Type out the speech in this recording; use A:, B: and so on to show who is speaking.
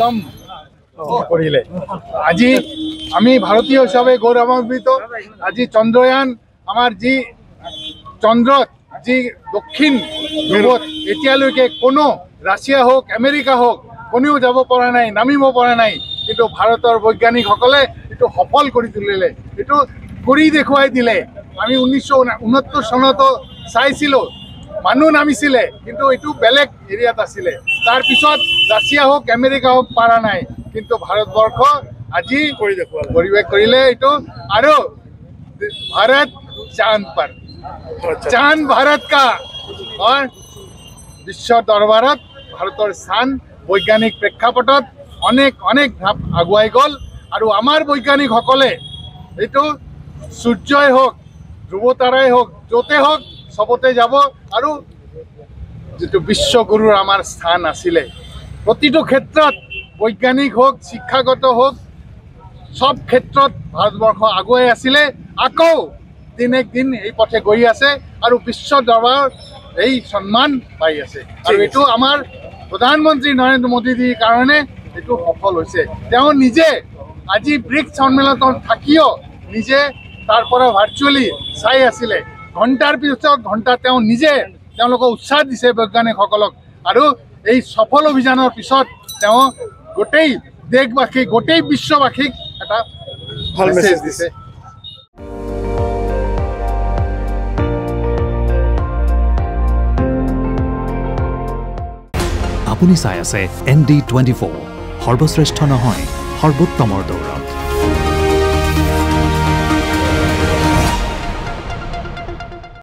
A: একদম কৰিলে আজি আমি ভাৰতীয় হিচাপে গৌৰৱান্বিত আজি চন্দ্ৰয়ান আমাৰ যি চন্দ্ৰত যি দক্ষিণ ধ্ৰুৱত এতিয়ালৈকে কোনো ৰাছিয়া হওক আমেৰিকা হওক কোনেও যাব পৰা নাই নামিব পৰা নাই। কিন্তু ভাৰতৰ বৈজ্ঞানিকসকলে এইটো সফল কৰি তুলিলে। এইটো কৰি দেখুৱাই দিলে। আমি ঊনৈছশ ঊনসত্তৰ চনতো চাইছিলোঁ। মানুহ নামিছিলে কিন্তু এইটো বেলেগ এৰিয়াত আছিলে। তাৰপিছত ৰাছিয়া হওক, আমেৰিকা হওক, পৰা নাই। কিন্তু ভাৰতবৰ্ষ আজি
B: কৰি দেখুৱালে
A: পৰিৱেশ কৰিলে এইটো। আৰু ভাৰত চাঁদ পাৰ। চাঁদ ভাৰত কা। বিশ্ব দৰবাৰত ভাৰতৰ স্থান বৈজ্ঞানিক প্ৰেক্ষাপটত অনেক অনেক ধাপ আগুৱাই গ'ল। আৰু আমাৰ বৈজ্ঞানিকসকলে এইটো সূৰ্যই হওক, ধ্ৰুৱতাৰাই হওক, য'তে হওক, চবতে যাব। আৰু যিটো বিশ্বগুৰুৰ আমাৰ স্থান আছিলে প্ৰতিটো ক্ষেত্ৰত বৈজ্ঞানিক হওক শিক্ষাগত হওক সব ক্ষেত্ৰত ভাৰতবৰ্ষ আগুৱাই আছিলে। আকৌ দিন এক দিন এই পথে গৈ আছে আৰু বিশ্ব দৰবাৰত এই সন্মান পাই আছে। আৰু। এইটো আমাৰ প্ৰধানমন্ত্ৰী নৰেন্দ্ৰ মোদীজীৰ কাৰণে এইটো সফল হৈছে। তেওঁ নিজে আজি ব্ৰিক্স সন্মিলনত থাকিও নিজে তাৰ পৰা ভাৰ্চুৱেলি চাই আছিলে। ঘণ্টাৰ পিছত ঘণ্টা তেওঁ নিজে তেওঁলোকক উৎসাহ দিছে বৈজ্ঞানিকসকলক। আৰু এই সফল অভিযানৰ পিছত তেওঁ গোটেই দেশবাসী গোটেই বিশ্ববাসীক এটা
B: ভাল
A: মেছেজ
B: দিছে।
C: আপুনি চাই আছে এন ডি টুৱেণ্টি ফ'ৰ। সৰ্বশ্ৰেষ্ঠ নহয় সৰ্বোত্তমৰ দৌৰ।